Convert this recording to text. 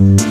Thank